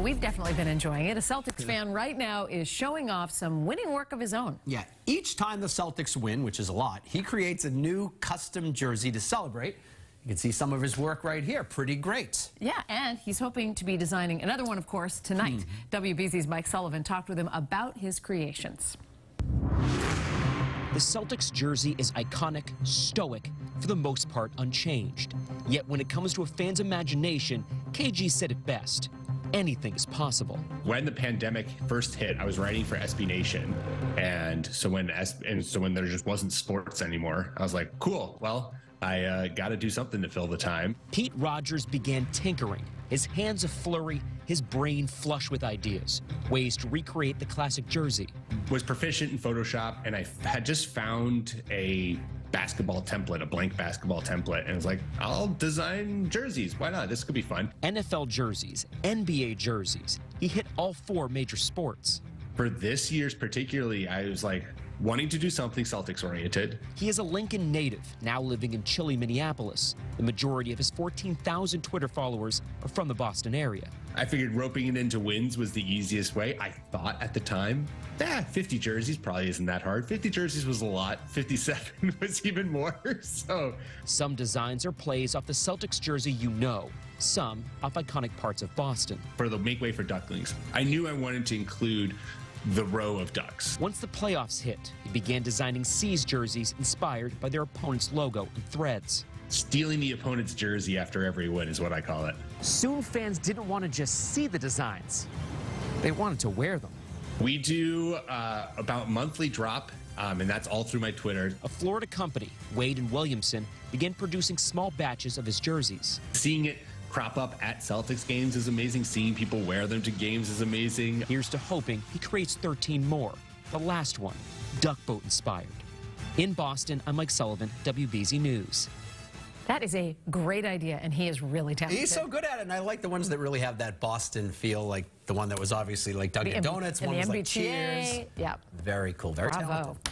Well, we've definitely been enjoying it. A Celtics fan right now is showing off some winning work of his own. Yeah, each time the Celtics win, which is a lot, he creates a new custom jersey to celebrate. You can see some of his work right here. Pretty great. Yeah, and he's hoping to be designing another one, of course, tonight. Hmm. WBZ's Mike Sullivan talked with him about his creations. The Celtics jersey is iconic, stoic, for the most part unchanged. Yet when it comes to a fan's imagination, KG said it best. Anything is possible. when the pandemic first hit, I was writing for SB Nation, and so when and so when there just wasn't sports anymore, I was like, cool. Well, I uh, got to do something to fill the time. Pete Rogers began tinkering, his hands a flurry, his brain flush with ideas, ways to recreate the classic jersey. Was proficient in Photoshop, and I f- had just found a basketball template, a blank basketball template, and I was like, I'll design jerseys. Why not? This could be fun. NFL jerseys, NBA jerseys. He hit all four major sports. For this year's particularly, I was like wanting to do something Celtics oriented. He is a Lincoln native, now living in chilly Minneapolis. The majority of his 14,000 Twitter followers are from the Boston area. I figured roping it into wins was the easiest way. I thought at the time, yeah, 50 jerseys probably isn't that hard. 50 jerseys was a lot. 57 was even more. So Some designs are plays off the Celtics jersey you know, some off iconic parts of Boston. for the make way for ducklings, I knew I wanted to include the row of ducks. Once the playoffs hit, he began designing C's jerseys inspired by their opponent's logo and threads. Stealing the opponent's jersey after every win is what I call it. Soon fans didn't want to just see the designs, they wanted to wear them. We do uh, about monthly drop, um, and that's all through my Twitter. A Florida company, Wade and Williamson, began producing small batches of his jerseys. Seeing it crop up at Celtics games is amazing. Seeing people wear them to games is amazing. Here's to hoping he creates 13 more. The last one, duck boat inspired. In Boston, I'm Mike Sullivan, WBZ News. That is a great idea, and he is really talented. He's so good at it, and I like the ones that really have that Boston feel, like the one that was obviously like Dunkin' Donuts, one the was like Cheers. Yeah. Very cool, very Bravo. talented. Okay.